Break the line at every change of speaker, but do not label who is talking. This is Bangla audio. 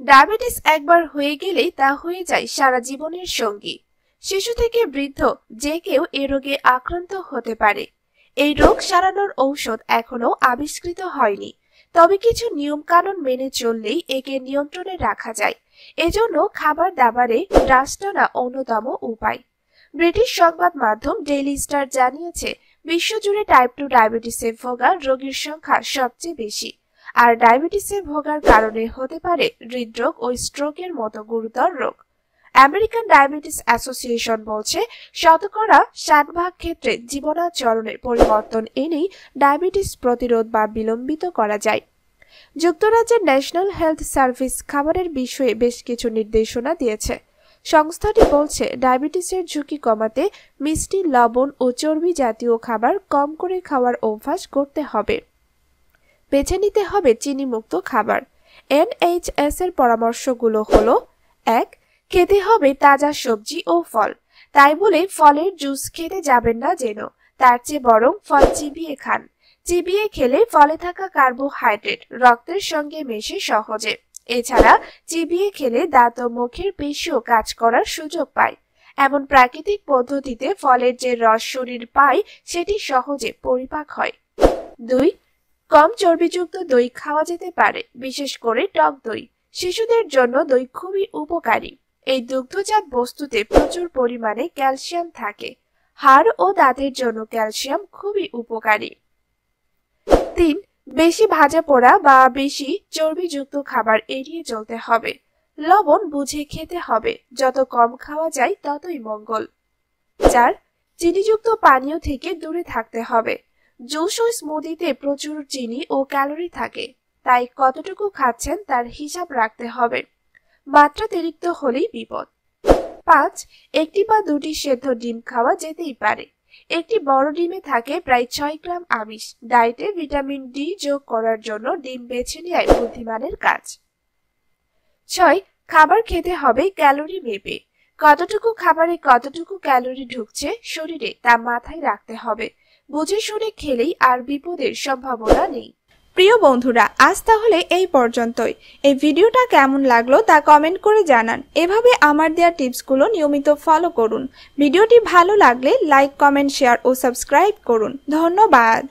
ডায়াবেটিস একবার হয়ে গেলেই তা হয়ে যায় সারা জীবনের সঙ্গী। শিশু থেকে বৃদ্ধ যে কেউ এ রোগে আক্রান্ত হতে পারে। এই রোগ সারানোর ঔষধ এখনও আবিষ্কৃত হয়নি। তবে কিছু নিয়ম কানুন মেনে চললেই একে নিয়ন্ত্রণে রাখা যায়। এজন্য খাবার দাবারে টানা অন্যতম উপায়। ব্রিটিশ সংবাদ মাধ্যম ডেইলি স্টার জানিয়েছে, বিশ্বজুড়ে টাইপ টু ডায়াবেটিসে ভোগা রোগীর সংখ্যা সবচেয়ে বেশি। আর ডায়াবেটিসে ভোগার কারণে হতে পারে হৃদরোগ ও স্ট্রোকের মতো গুরুতর রোগ। আমেরিকান ডায়াবেটিস অ্যাসোসিয়েশন বলছে, শতকরা ষাট ভাগ ক্ষেত্রে জীবনাচরণের পরিবর্তন এনেই ডায়াবেটিস প্রতিরোধ বা বিলম্বিত করা যায়। যুক্তরাজ্যের ন্যাশনাল হেলথ সার্ভিস খাবারের বিষয়ে বেশ কিছু নির্দেশনা দিয়েছে। সংস্থাটি বলছে, ডায়াবেটিসের ঝুঁকি কমাতে মিষ্টি, লবণ ও চর্বি জাতীয় খাবার কম করে খাওয়ার অভ্যাস করতে হবে। বেছে নিতে হবে চিনিমুক্ত খাবার। এনএইচএস এর পরামর্শগুলো হলো, এক, খেতে হবে তাজা সবজি ও ফল। তাই বলে ফলের জুস খেতে যাবেন না যেন, তার চেয়ে বরং ফল চিবিয়ে খান। চিবিয়ে খেলে ফলে থাকা কার্বোহাইড্রেট রক্তের সঙ্গে মেশে সহজে। এছাড়া চিবিয়ে খেলে দাঁত ও মুখের পেশিও কাজ করার সুযোগ পায়। এমন প্রাকৃতিক পদ্ধতিতে ফলের যে রস শরীর পায়, সেটি সহজে পরিপাক হয়। দুই কম চর্বিযুক্ত দই খাওয়া যেতে পারে, বিশেষ করে টক দই। শিশুদের জন্য দই খুবই উপকারী। এই দুগ্ধজাত বস্তুতে প্রচুর পরিমাণে ক্যালসিয়াম থাকে। হাড় ও দাঁতের জন্য ক্যালসিয়াম খুবই উপকারী। তিন, বেশি ভাজা পোড়া বা বেশি চর্বিযুক্ত খাবার এড়িয়ে চলতে হবে। লবণ বুঝে খেতে হবে, যত কম খাওয়া যায় ততই মঙ্গল। চার, চিনিযুক্ত পানীয় থেকে দূরে থাকতে হবে। জুস ও স্মুদিতে প্রচুর চিনি ও ক্যালোরি থাকে, তাই কতটুকু খাচ্ছেন তার হিসাব রাখতে হবে। মাত্রাতিরিক্ত হলেই বিপদ। পাঁচ, একটি বা দুটি সেদ্ধ ডিম খাওয়া যেতেই পারে। একটি বড় ডিমে থাকে প্রায় ছয় গ্রাম আমিষ। ডায়েটে ভিটামিন ডি যোগ করার জন্য ডিম বেছে নেয় বুদ্ধিমানের কাজ। ছয়, খাবার খেতে হবে ক্যালোরি মেপে। কতটুকু খাবারে কতটুকু ক্যালোরি ঢুকছে, শরীরে তা মাথায় রাখতে হবে। বুঝে শুনে খেলেই আর বিপদের সম্ভাবনা নেই।
প্রিয় বন্ধুরা, আজ তাহলে এই পর্যন্তই। এই ভিডিওটা কেমন লাগল তা কমেন্ট করে জানান। এভাবে আমার দেওয়া টিপসগুলো নিয়মিত ফলো করুন। ভিডিওটি ভালো লাগলে লাইক কমেন্ট শেয়ার ও সাবস্ক্রাইব করুন। ধন্যবাদ।